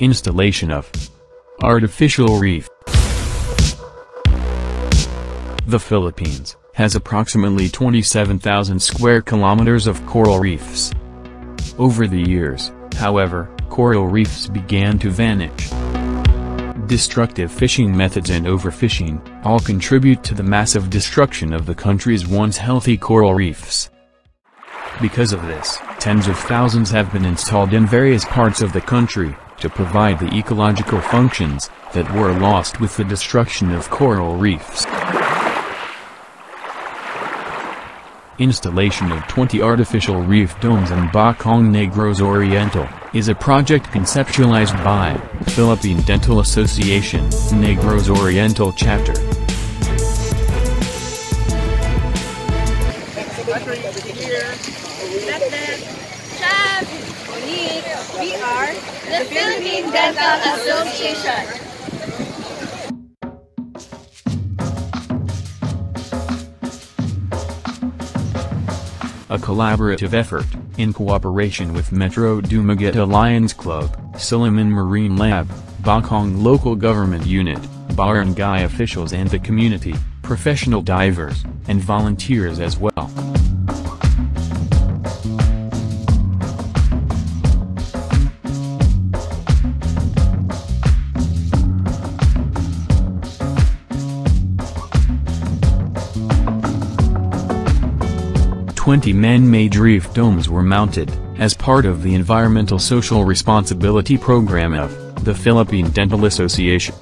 Installation of Artificial Reef The Philippines has approximately 27,000 square kilometers of coral reefs. Over the years, however, coral reefs began to vanish. Destructive fishing methods and overfishing all contribute to the massive destruction of the country's once healthy coral reefs. Because of this, tens of thousands have been installed in various parts of the country, to provide the ecological functions that were lost with the destruction of coral reefs. Installation of 20 artificial reef domes in Bacong Negros Oriental is a project conceptualized by Philippine Dental Association, Negros Oriental Chapter. Chab, we are the Philippine Dental Association. a collaborative effort, in cooperation with Metro Dumaguete Lions Club, Silliman Marine Lab, Bacong Local Government Unit, barangay officials and the community, professional divers, and volunteers as well. 20 man-made reef domes were mounted, as part of the Environmental Social Responsibility Program of the Philippine Dental Association.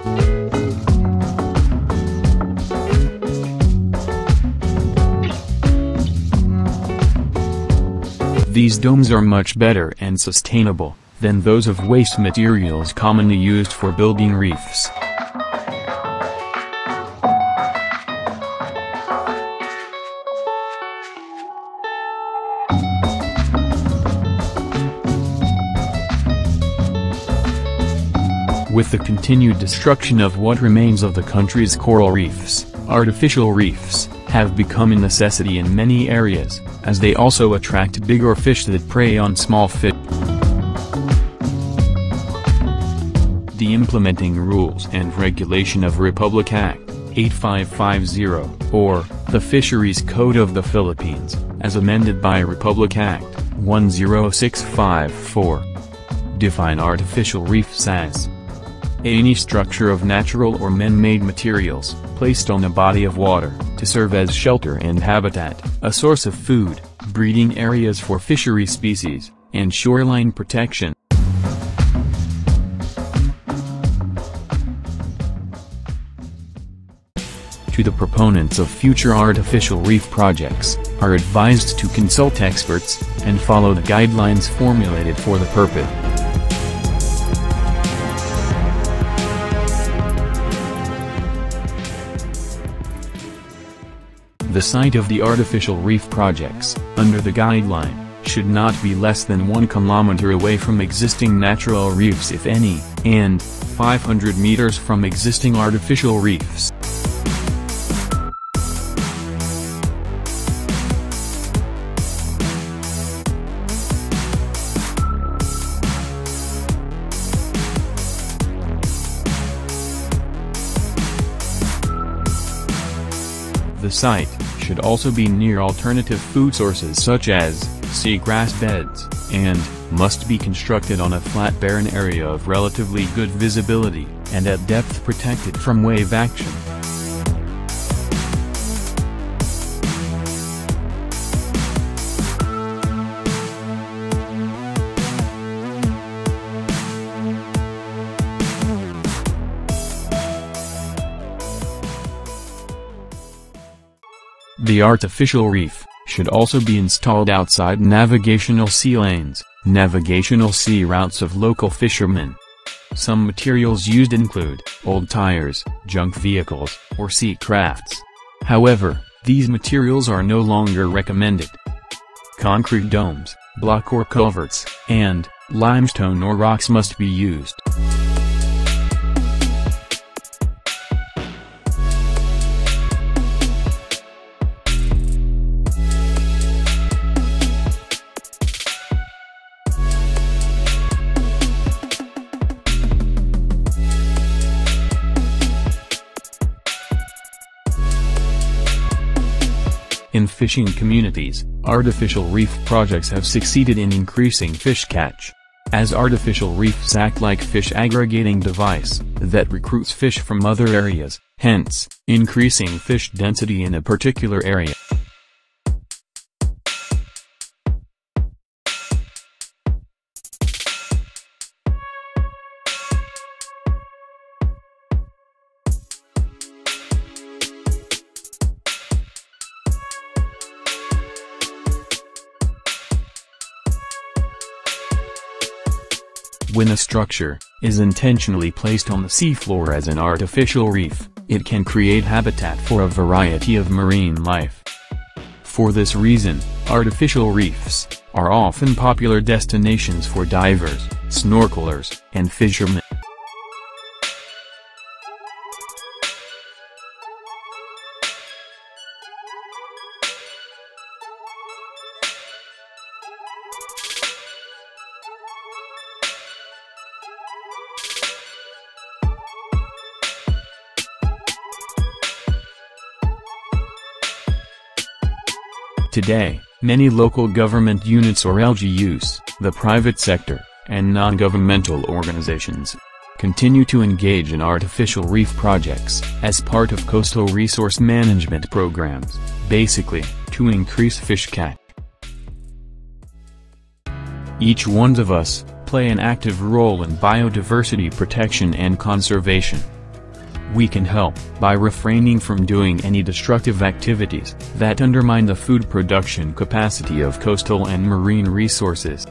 These domes are much better and sustainable than those of waste materials commonly used for building reefs. With the continued destruction of what remains of the country's coral reefs, artificial reefs have become a necessity in many areas, as they also attract bigger fish that prey on small fish. The implementing rules and regulation of Republic Act 8550, or the Fisheries Code of the Philippines, as amended by Republic Act 10654, define artificial reefs as any structure of natural or man-made materials, placed on a body of water, to serve as shelter and habitat, a source of food, breeding areas for fishery species, and shoreline protection. To the proponents of future artificial reef projects, are advised to consult experts, and follow the guidelines formulated for the purpose. The site of the artificial reef projects, under the guideline, should not be less than 1 kilometer away from existing natural reefs if any, and 500 meters from existing artificial reefs. The site should also be near alternative food sources such as seagrass beds, and must be constructed on a flat barren area of relatively good visibility, and at depth protected from wave action. The artificial reef should also be installed outside navigational sea lanes, navigational sea routes of local fishermen. Some materials used include old tires, junk vehicles, or sea crafts. However, these materials are no longer recommended. Concrete domes, block or culverts, and limestone or rocks must be used. Fishing communities, artificial reef projects have succeeded in increasing fish catch. As artificial reefs act like fish aggregating device that recruits fish from other areas, hence, increasing fish density in a particular area. When a structure is intentionally placed on the seafloor as an artificial reef, it can create habitat for a variety of marine life. For this reason, artificial reefs are often popular destinations for divers, snorkelers, and fishermen. Today, many local government units or LGUs, the private sector, and non-governmental organizations continue to engage in artificial reef projects as part of coastal resource management programs, basically, to increase fish catch. Each one of us play an active role in biodiversity protection and conservation. We can help by refraining from doing any destructive activities that undermine the food production capacity of coastal and marine resources.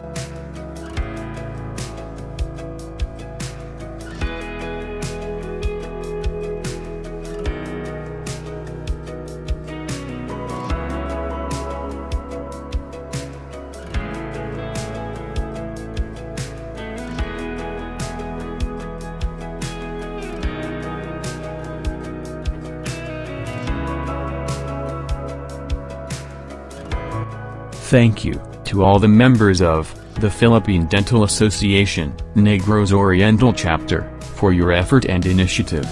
Thank you to all the members of the Philippine Dental Association, Negros Oriental Chapter, for your effort and initiative.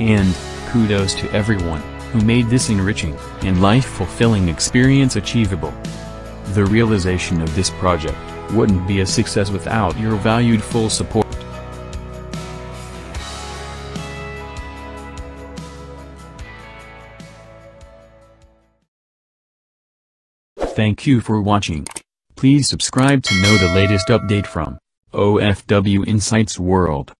And, kudos to everyone who made this enriching and life-fulfilling experience achievable. The realization of this project wouldn't be a success without your valued full support. Thank you for watching. Please subscribe to know the latest update from OFW Insights World.